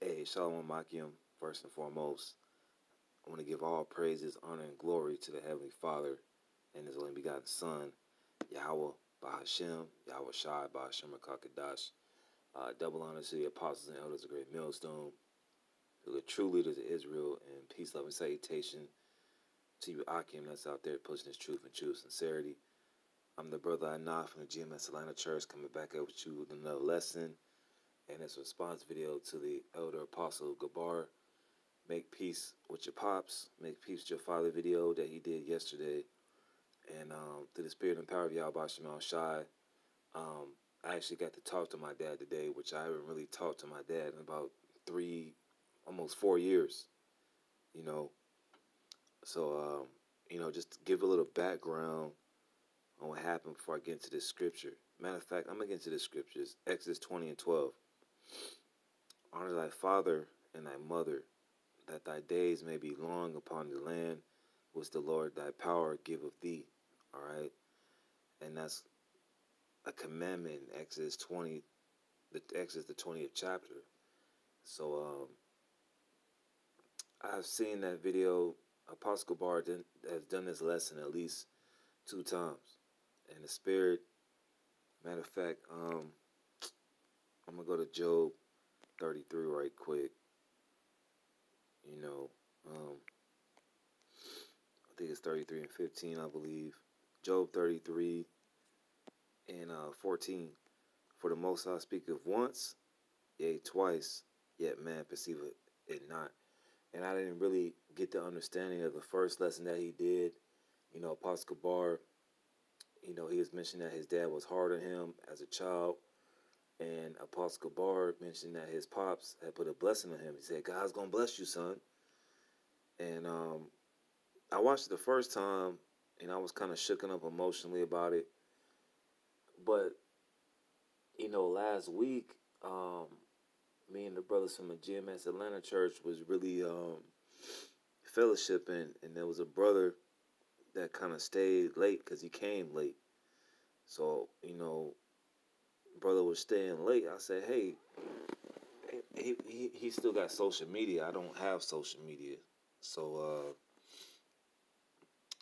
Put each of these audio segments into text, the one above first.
Hey, Shalom Makiam, first and foremost. I want to give all praises, honor, and glory to the Heavenly Father and His only begotten Son, Yahweh Bahashem, Yahweh Shai Bahashem Kakadash. Uh, double honor to the apostles and elders of Great Millstone, to the true leaders of Israel, and peace, love, and salutation to you, Akim, that's out there pushing this truth and true sincerity. I'm the brother Anah from the GMS Atlanta Church, coming back up with you with another lesson and a response video to the elder apostle Gabar. Make peace with your pops, make peace with your father video that he did yesterday. And um, through the spirit and power of Yahweh Shemal Shai, um, I actually got to talk to my dad today, which I haven't really talked to my dad in about three, almost four years. You know, so um, you know, just to give a little background on what happened before I get into this scripture. Matter of fact, I'm gonna get into the scriptures, Exodus 20 and 12. Honor thy father and thy mother, that thy days may be long upon the land which the Lord thy power giveth thee. All right, and that's a commandment in Exodus 20, the Exodus the 20th chapter. So um, I've seen that video. Apostle Bar has done this lesson at least two times, and the Spirit. Matter of fact, um, I'm gonna go to Job 33 right quick. You know, um, I think it's 33 and 15, I believe. Job 33 and uh, 14. For the Most High speaketh once, yea, twice, yet man perceiveth it not. And I didn't really get the understanding of the first lesson that he did. You know, Apostle Bar, you know, he was mentioning that his dad was hard on him as a child. And Apostle Gabar mentioned that his pops had put a blessing on him. He said, God's going to bless you, son. And um, I watched it the first time, and I was kind of shooken up emotionally about it. But, you know, last week, um, me and the brothers from the GMS Atlanta Church was really um, fellowshipping, and there was a brother that kind of stayed late because he came late. So, you know, brother was staying late, I said, hey, he, he, he still got social media. I don't have social media. So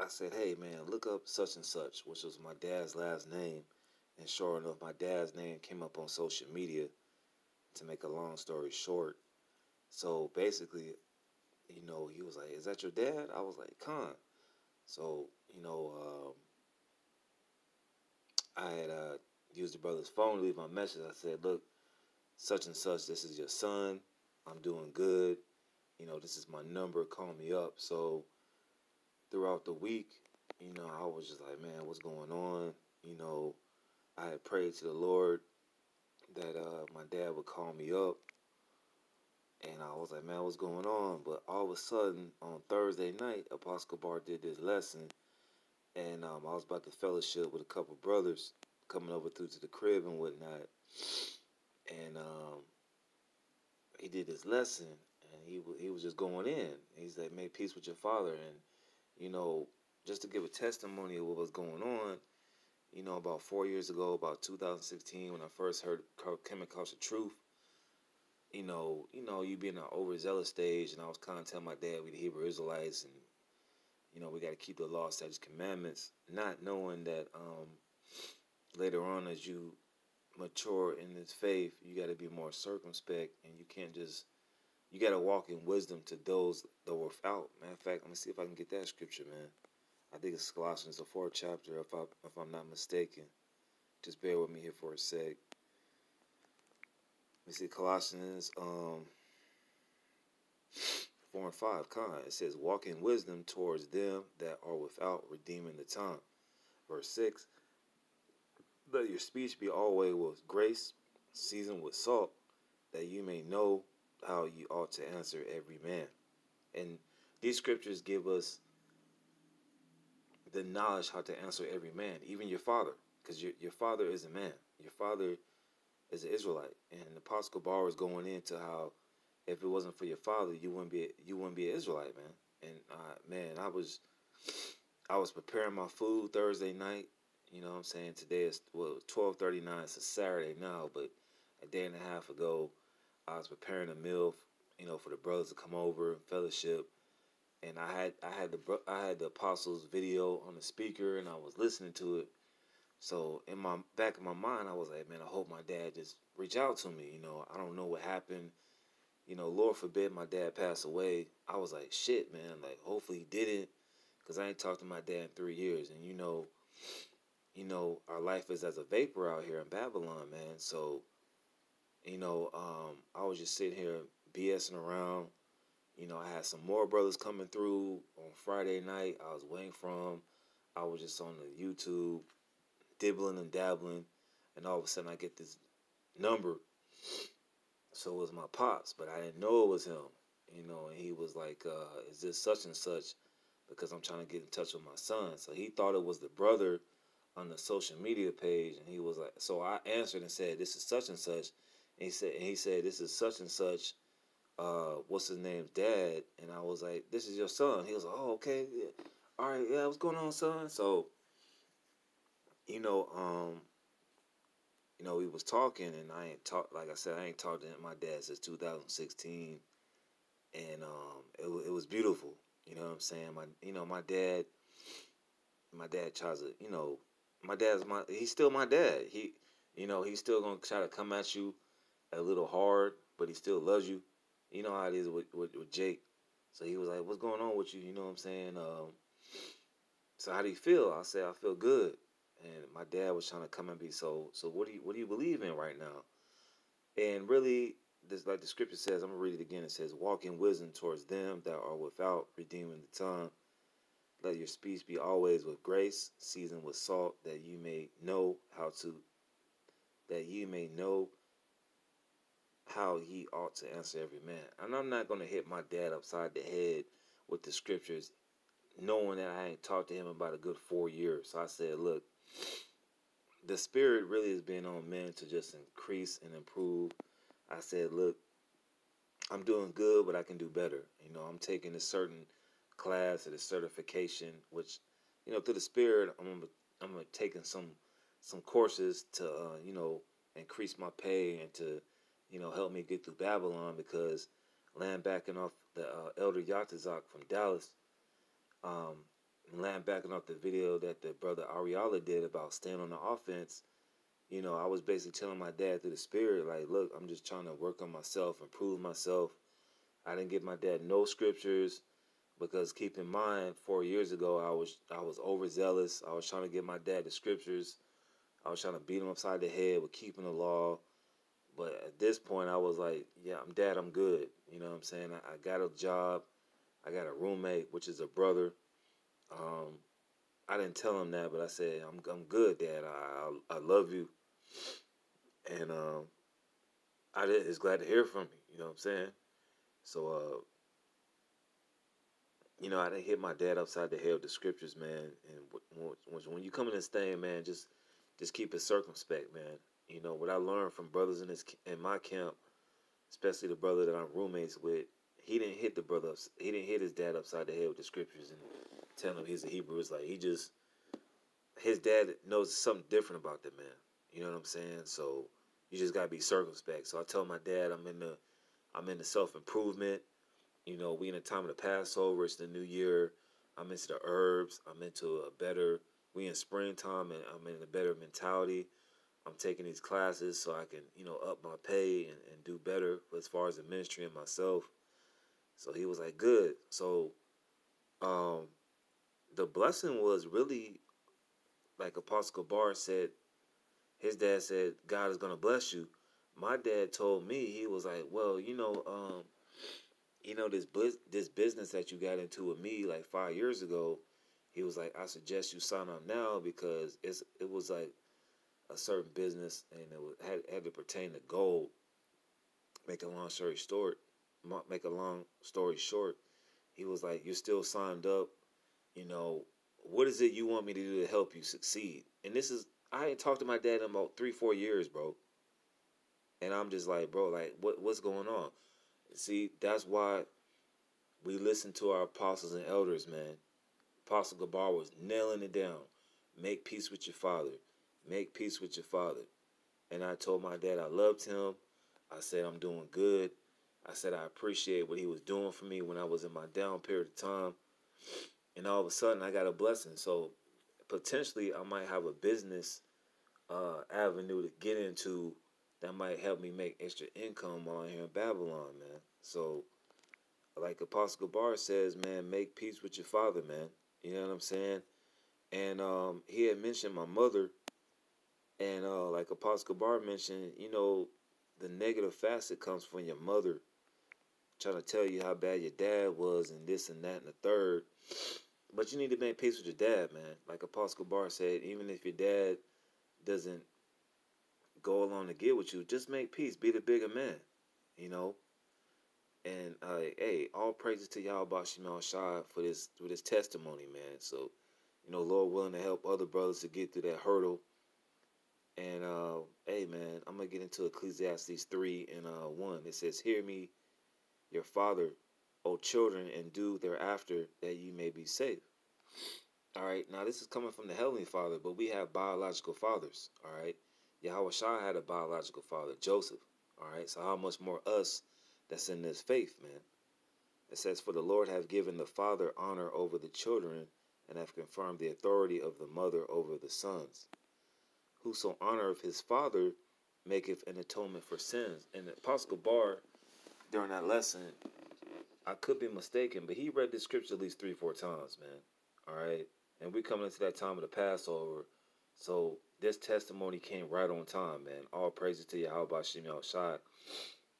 uh, I said, hey, man, look up such and such, which was my dad's last name. And sure enough, my dad's name came up on social media to make a long story short. So basically, you know, he was like, is that your dad? I was like, Con. So, you know, um, I had uh, used the brother's phone to leave my message. I said, look, such and such, this is your son. I'm doing good. You know, this is my number. Call me up. So throughout the week, you know, I was just like, man, what's going on? You know, I had prayed to the Lord that uh, my dad would call me up. And I was like, man, what's going on? But all of a sudden, on Thursday night, Apostle Bar did this lesson. And um, I was about to fellowship with a couple brothers coming over through to the crib and whatnot. And um, he did his lesson, and he he was just going in. He's like, "Make peace with your father," and you know, just to give a testimony of what was going on. You know, about four years ago, about 2016, when I first heard came across the truth. You know, you know, you being an overzealous stage, and I was kind of telling my dad we the Hebrew Israelites, and you know, we got to keep the law, statutes, commandments, not knowing that um, later on as you mature in this faith, you got to be more circumspect, and you can't just you got to walk in wisdom to those that were without. Matter of fact, let me see if I can get that scripture, man. I think it's Colossians, the fourth chapter, if I if I'm not mistaken. Just bear with me here for a sec. Let me see Colossians um four and five. Con it says, "Walk in wisdom towards them that are without, redeeming the time." Verse six. Let your speech be always with grace, seasoned with salt, that you may know how you ought to answer every man. And these scriptures give us the knowledge how to answer every man, even your father, because your, your father is a man. Your father is an Israelite. And the Apostle Bar is going into how if it wasn't for your father, you wouldn't be you wouldn't be an Israelite, man. And uh, man, I was I was preparing my food Thursday night you know what I'm saying? Today is well 12:39. It's a Saturday now, but a day and a half ago, I was preparing a meal, you know, for the brothers to come over and fellowship, and I had I had the I had the apostles video on the speaker, and I was listening to it. So in my back of my mind, I was like, man, I hope my dad just reach out to me. You know, I don't know what happened. You know, Lord forbid my dad pass away. I was like, shit, man. Like, hopefully he didn't, cause I ain't talked to my dad in three years. And you know, you know, our life is as a vapor out here in Babylon, man. So you know, um, I was just sitting here BSing around. You know, I had some more brothers coming through on Friday night. I was waiting them. I was just on the YouTube, dibbling and dabbling, and all of a sudden I get this number. So it was my pops, but I didn't know it was him. You know, and he was like, uh, "Is this such and such?" Because I'm trying to get in touch with my son. So he thought it was the brother on the social media page, and he was like, "So I answered and said, this is such and such." And he said, and he said, this is such and such. Uh, what's his name, dad? And I was like, this is your son. He was like, oh, okay, yeah. all right, yeah, what's going on, son? So, you know, um, you know, we was talking, and I ain't talked. Like I said, I ain't talked to my dad since 2016, and um, it it was beautiful. You know what I'm saying? My, you know, my dad, my dad tries to, you know, my dad's my, he's still my dad. He, you know, he's still gonna try to come at you a little hard, but he still loves you. You know how it is with, with, with Jake. So he was like, "What's going on with you?" You know what I'm saying? Um, so how do you feel? I said, "I feel good." And my dad was trying to come and be so. So what do you what do you believe in right now? And really, this like the scripture says. I'm gonna read it again. It says, "Walk in wisdom towards them that are without, redeeming the time. Let your speech be always with grace, seasoned with salt, that you may know how to, that you may know how he ought to answer every man. And I'm not going to hit my dad upside the head with the scriptures, knowing that I ain't talked to him about a good four years. So I said, look, the spirit really has been on men to just increase and improve. I said, look, I'm doing good, but I can do better. You know, I'm taking a certain class or the certification, which, you know, through the spirit, I'm gonna, I'm gonna taking some some courses to, uh, you know, increase my pay and to you know, help me get through Babylon because land backing off the uh, Elder Yatazak from Dallas, um, land backing off the video that the brother Ariala did about staying on the offense, you know, I was basically telling my dad through the spirit, like, look, I'm just trying to work on myself, improve myself. I didn't give my dad no scriptures because keep in mind, four years ago, I was I was overzealous. I was trying to get my dad the scriptures. I was trying to beat him upside the head with keeping the law. But at this point, I was like, yeah, I'm dad, I'm good. You know what I'm saying? I, I got a job. I got a roommate, which is a brother. Um, I didn't tell him that, but I said, I'm, I'm good, dad. I, I, I love you. And um, I is glad to hear from you. You know what I'm saying? So, uh, you know, I didn't hit my dad upside the head with the scriptures, man. And when you come in this thing, man, just just keep it circumspect, man. You know what I learned from brothers in this in my camp, especially the brother that I'm roommates with. He didn't hit the brother. He didn't hit his dad upside the head with the scriptures and tell him he's a Hebrew. It's like he just his dad knows something different about the man. You know what I'm saying? So you just gotta be circumspect. So I tell my dad I'm in the I'm in the self improvement. You know, we in a time of the Passover. It's the new year. I'm into the herbs. I'm into a better. We in springtime, and I'm in a better mentality. I'm taking these classes so I can, you know, up my pay and, and do better as far as the ministry and myself. So he was like, good. So um, the blessing was really, like Apostle Bar said, his dad said, God is going to bless you. My dad told me, he was like, well, you know, um, know, this, this business that you got into with me like five years ago, he was like, I suggest you sign up now because it's, it was like, a certain business and it had, had to pertain to gold. Make a long story short, make a long story short, he was like, "You're still signed up. You know, what is it you want me to do to help you succeed?" And this is I ain't talked to my dad in about three, four years, bro. And I'm just like, bro, like, what what's going on? See, that's why we listen to our apostles and elders, man. Apostle Gabar was nailing it down. Make peace with your father. Make peace with your father. And I told my dad I loved him. I said I'm doing good. I said I appreciate what he was doing for me when I was in my down period of time. And all of a sudden I got a blessing. So potentially I might have a business uh, avenue to get into that might help me make extra income while I'm here in Babylon, man. So like Apostle Bar says, man, make peace with your father, man. You know what I'm saying? And um, he had mentioned my mother, and uh, like Apostle Bar mentioned, you know, the negative facet comes from your mother trying to tell you how bad your dad was and this and that and the third. But you need to make peace with your dad, man. Like Apostle Bar said, even if your dad doesn't go along to get with you, just make peace. Be the bigger man, you know. And uh, hey, all praises to y'all about Shemal Shah for this for this testimony, man. So, you know, Lord willing to help other brothers to get through that hurdle. And uh, hey, man, I'm gonna get into Ecclesiastes three and uh, one. It says, "Hear me, your father, O children, and do thereafter that you may be safe." All right, now this is coming from the heavenly Father, but we have biological fathers. All right, Yahweh Shah had a biological father, Joseph. All right, so how much more us? that's in this faith, man. It says, For the Lord hath given the father honor over the children, and hath confirmed the authority of the mother over the sons. Whoso honoreth his father maketh an atonement for sins. And the Apostle Bar, during that lesson, I could be mistaken, but he read the scripture at least three, four times, man. All right. And we're coming into that time of the Passover. So this testimony came right on time, man. All praises to you, Yahweh Shem Shai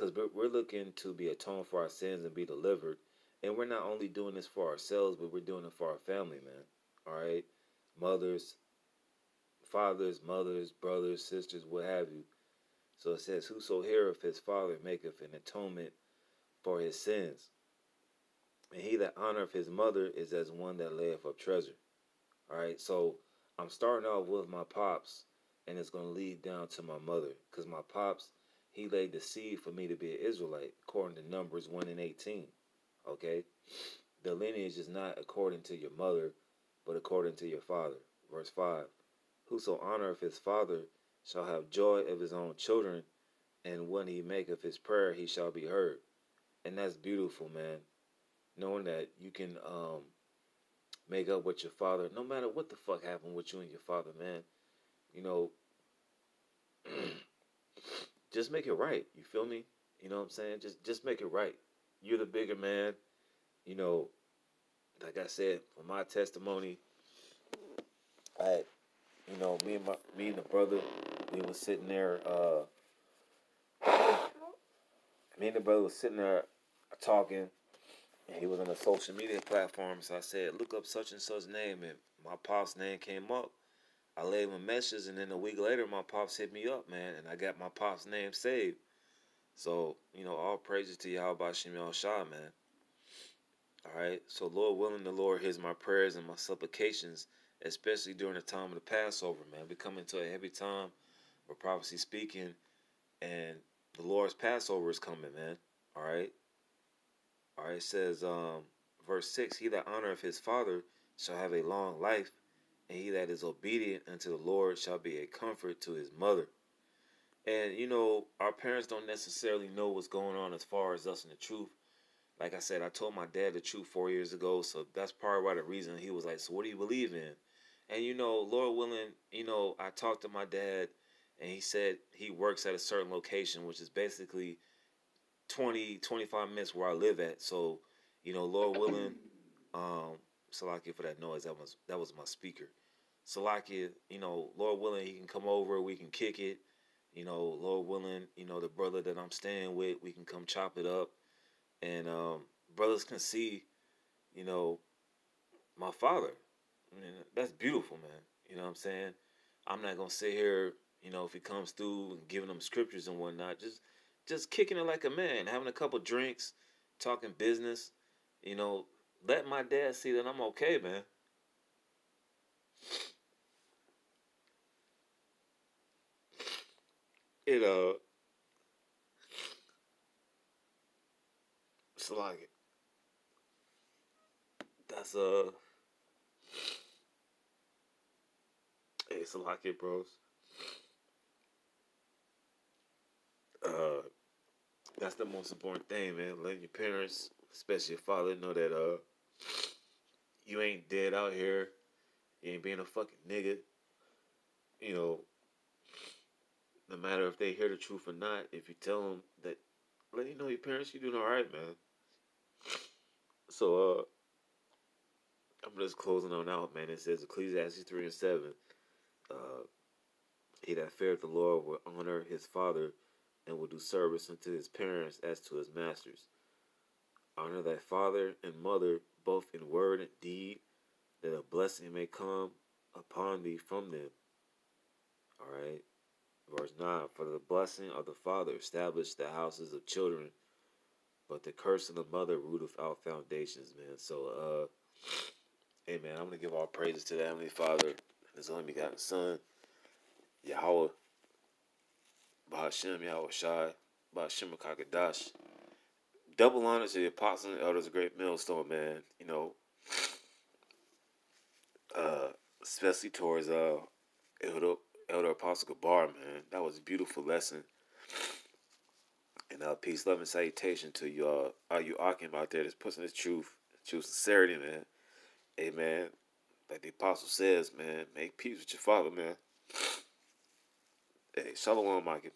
because we're looking to be atoned for our sins and be delivered. And we're not only doing this for ourselves, but we're doing it for our family, man. All right? Mothers, fathers, mothers, brothers, sisters, what have you. So it says, Whoso heareth his father maketh an atonement for his sins. And he that honoreth his mother is as one that layeth up treasure. All right? So I'm starting off with my pops, and it's going to lead down to my mother. Because my pops he laid the seed for me to be an Israelite, according to Numbers 1 and 18. Okay? The lineage is not according to your mother, but according to your father. Verse 5 Whoso honoreth his father shall have joy of his own children, and when he maketh his prayer, he shall be heard. And that's beautiful, man. Knowing that you can um, make up with your father, no matter what the fuck happened with you and your father, man. You know, just make it right. You feel me? You know what I'm saying? Just just make it right. You're the bigger man. You know, like I said, for my testimony, I, you know, me and my me and the brother, we was sitting there. uh Me and the brother was sitting there talking, and he was on a social media platform. So I said, "Look up such and such name," and my pop's name came up. I laid him a message, and then a week later, my pops hit me up, man, and I got my pops' name saved. So, you know, all praises to Yahweh Shem Shah, man. All right. So, Lord willing, the Lord hears my prayers and my supplications, especially during the time of the Passover, man. We come into a heavy time of prophecy speaking, and the Lord's Passover is coming, man. All right. All right. It says, um, verse 6 He that honoreth his father shall have a long life, and he that is obedient unto the Lord shall be a comfort to his mother. And you know, our parents don't necessarily know what's going on as far as us and the truth. Like I said, I told my dad the truth four years ago, so that's probably why the reason he was like, "So what do you believe in?" And you know, Lord willing, you know, I talked to my dad, and he said he works at a certain location, which is basically 20, 25 minutes where I live at. So, you know, Lord willing, um, Salakia for that noise. That was that was my speaker. Salakia, you know, Lord willing, he can come over. We can kick it. You know, Lord willing, you know, the brother that I'm staying with, we can come chop it up, and um, brothers can see, you know, my father. I mean, that's beautiful, man. You know what I'm saying? I'm not gonna sit here, you know, if he comes through and giving them scriptures and whatnot, just just kicking it like a man, having a couple drinks, talking business, you know, let my dad see that I'm okay, man. It uh it's like that's uh it's like it bros. Uh that's the most important thing, man. Letting your parents, especially your father, know that uh you ain't dead out here. You ain't being a fucking nigga. You know, no matter if they hear the truth or not, if you tell them that, let you know your parents, you're doing all right, man. So, uh, I'm just closing on out, man. It says Ecclesiastes 3 and 7. Uh, he that feareth the Lord will honor his father and will do service unto his parents as to his masters. Honor thy father and mother both in word and deed, that a blessing may come upon thee from them. All right. Verse 9 For the blessing of the father established the houses of children, but the curse of the mother rooteth out foundations, man. So, uh, man, I'm going to give all praises to the Heavenly Father and His only begotten Son, Yahweh, Bahashem, Yahweh Shai, Bahashem Kakadash. Double honor to the apostles and elders Great Millstone, man. You know, uh, especially towards uh, Elder, Elder Apostle Gabar, man. That was a beautiful lesson. And uh, peace, love, and salutation to you all, all you Akim out there that's pushing the truth, true sincerity, man. Amen. Like the apostle says, man, make peace with your father, man. Hey, shalom, Mike.